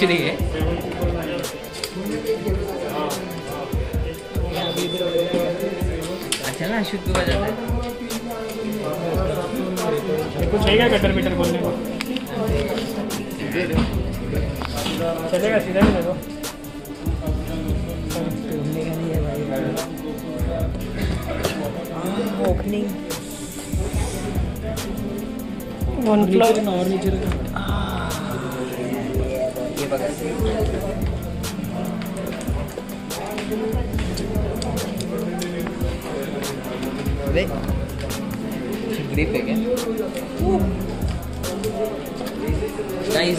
खिचड़ी है। अच्छा ना शुद्ध हो जाता है कुछ है क्या कटर मीटर बोलने को? चलेगा सीधा ही देखो ओपनिंग वन फ्लोर और नीचे ये पकड़ अबे ग्रिप है क्या? गाइस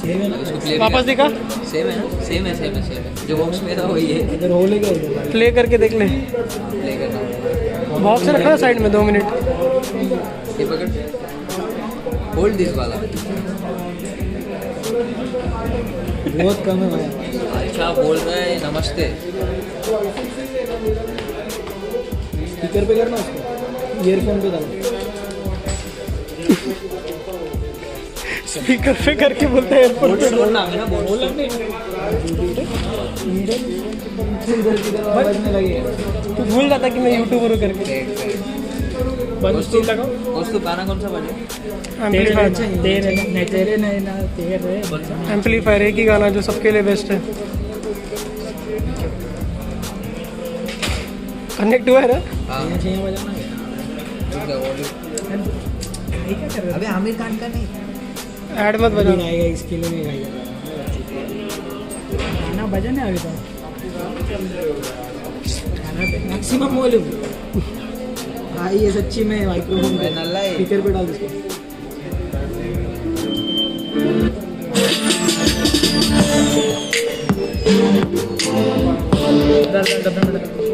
सेम है। ना इसको प्ले वापस दिखा। सेम है ना? सेम है सेम है सेम है। जो बॉक्स में था वही है। इधर हो लेगा प्ले करके देख ले। प्ले करना बॉक्स से रखना साइड में दो मिनट ये पकड़। होल्ड दिस वाला। बहुत कम है भाई अच्छा बोल रहा है नमस्ते स्पीकर पे करना उसको ईयरफोन पे डालो स्पीकर पे करके बोलते हैं एयरपोर्ट पे बोल नाम है ना बोल तू भूल जाता कि मैं यूट्यूबर हूँ करके लगाओ। गाना कौन सा बजे? एम्पलीफायर एक ही गाना जो सबके लिए बेस्ट है। कनेक्ट हुआ है ना? हाँ। बजाना अबे आमिर खान का नहीं। ऐड मत हो बजा गाएगा इसके लिए नहीं गाएगा गाना बजाने अभी तो। मैक्सिमम वॉल्यूम भाई ये सच्ची में माइक्रोफोन पे। है। स्पीकर पे डाल इसको। डर डर